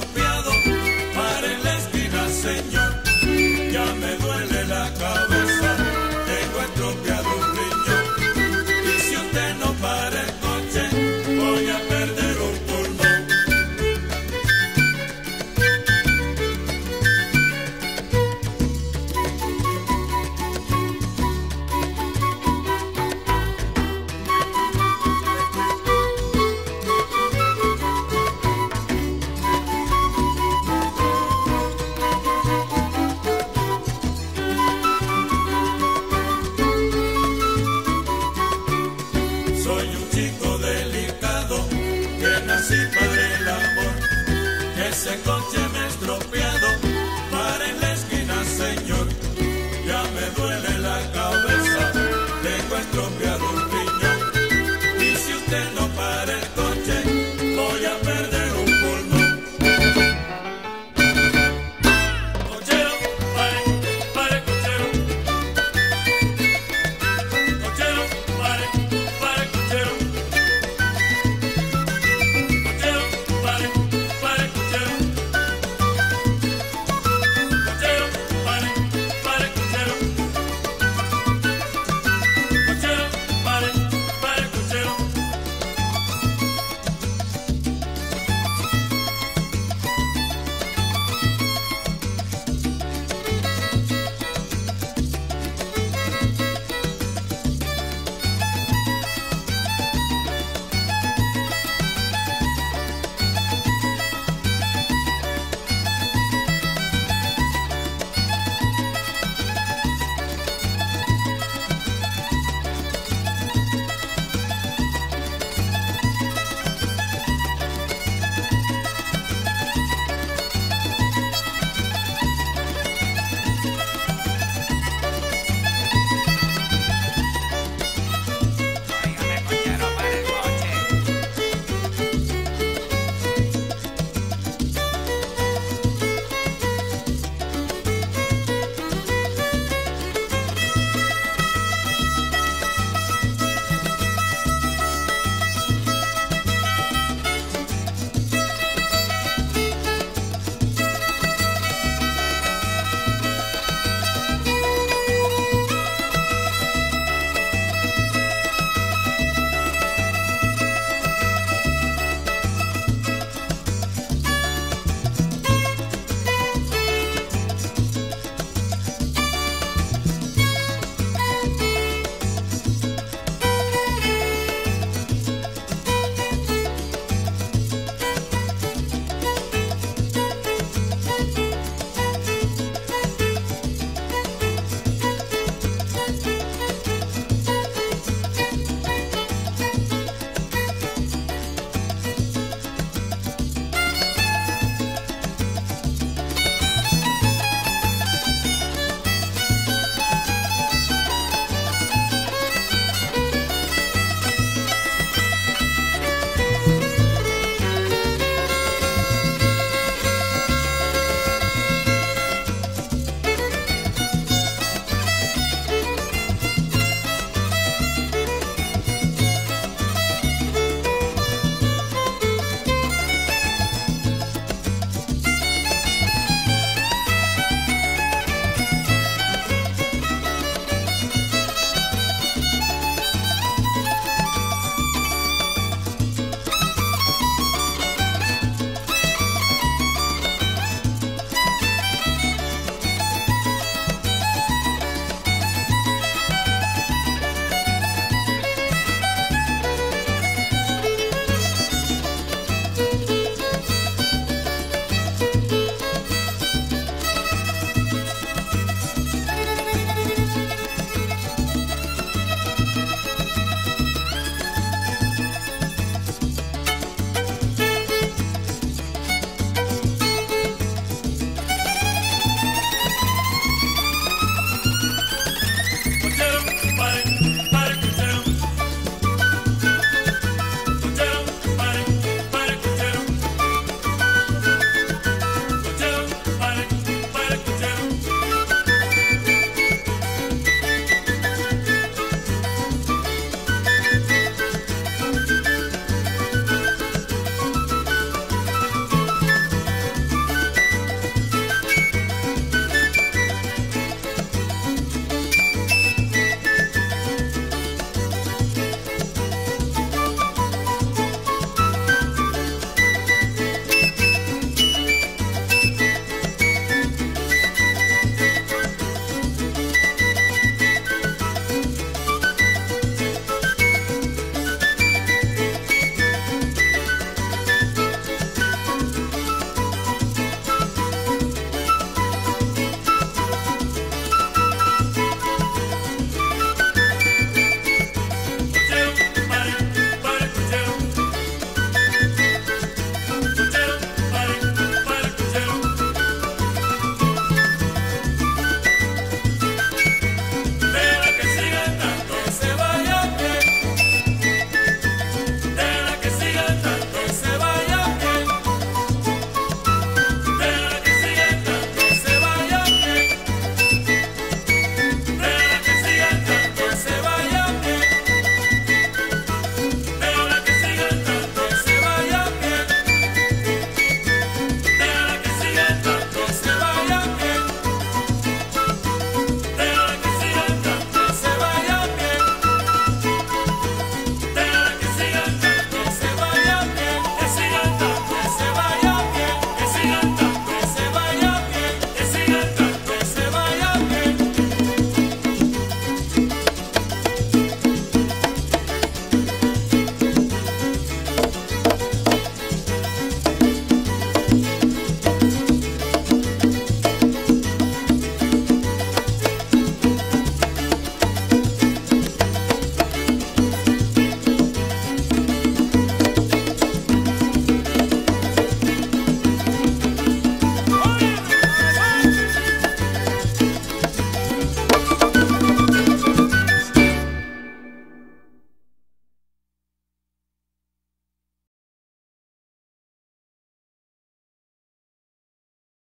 confiado.